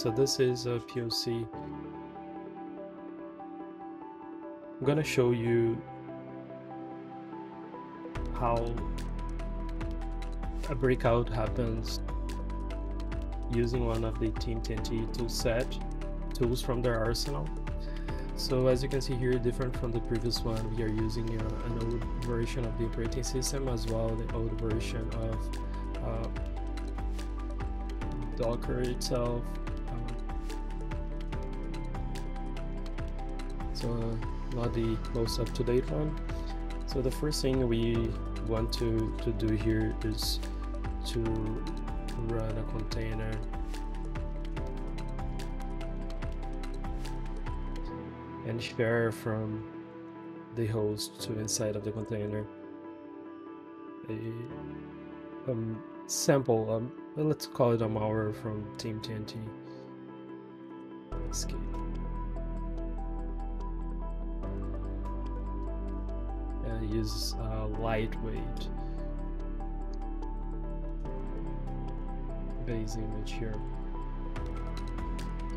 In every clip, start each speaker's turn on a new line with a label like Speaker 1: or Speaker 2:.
Speaker 1: so this is a POC. I'm gonna show you how a breakout happens using one of the Team TNT toolset tools from their arsenal. So as you can see here, different from the previous one, we are using uh, an old version of the operating system as well the old version of uh, Docker itself. Uh, not the most up-to-date one. So the first thing we want to, to do here is to run a container and share from the host to inside of the container a um, sample, um, let's call it a malware from Team TNT. Escape. Use uh, lightweight base image here.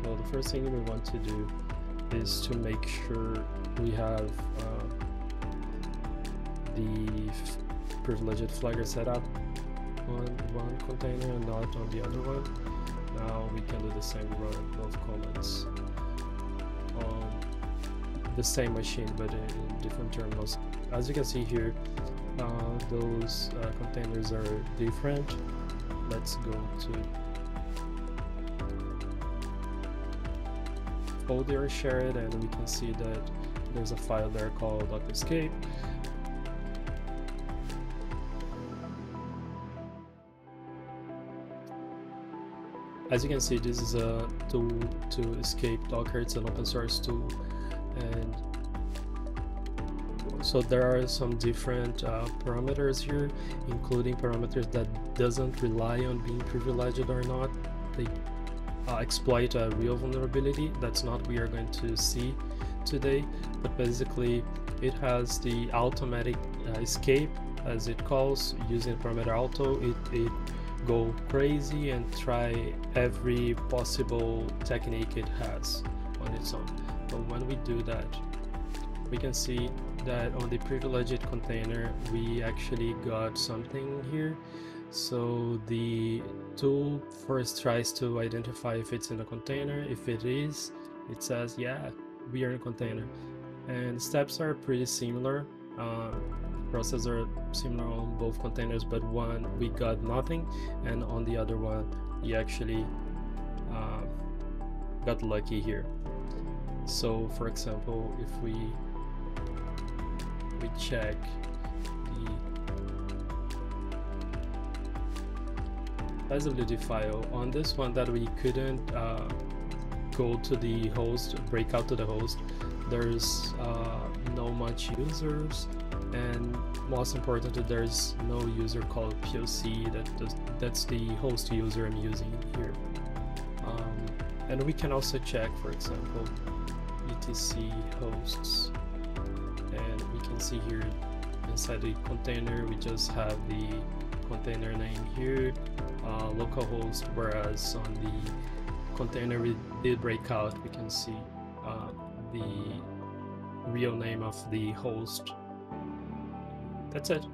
Speaker 1: So the first thing we want to do is to make sure we have uh, the privileged flagger set up on one container and not on the other one. Now we can do the same run both comments on the same machine but in different terminals. As you can see here, uh, those uh, containers are different. Let's go to folder shared and we can see that there's a file there called escape as you can see this is a tool to escape docker it's an open source tool and so there are some different uh, parameters here including parameters that doesn't rely on being privileged or not they uh, exploit a real vulnerability. That's not we are going to see today, but basically it has the automatic uh, escape as it calls using parameter auto. It, it go crazy and try every possible technique it has on its own. But when we do that, we can see that on the privileged container we actually got something here so the tool first tries to identify if it's in a container. If it is, it says, yeah, we are in a container. And steps are pretty similar. Uh, process are similar on both containers, but one we got nothing, and on the other one, we actually uh, got lucky here. So, for example, if we we check the visibility file on this one that we couldn't uh, go to the host break out to the host there's uh, no much users. And most important there's no user called POC that does, that's the host user I'm using here. Um, and we can also check for example etc hosts and we can see here inside the container we just have the container name here uh, localhost, whereas on the container we did breakout, we can see uh, the real name of the host. That's it.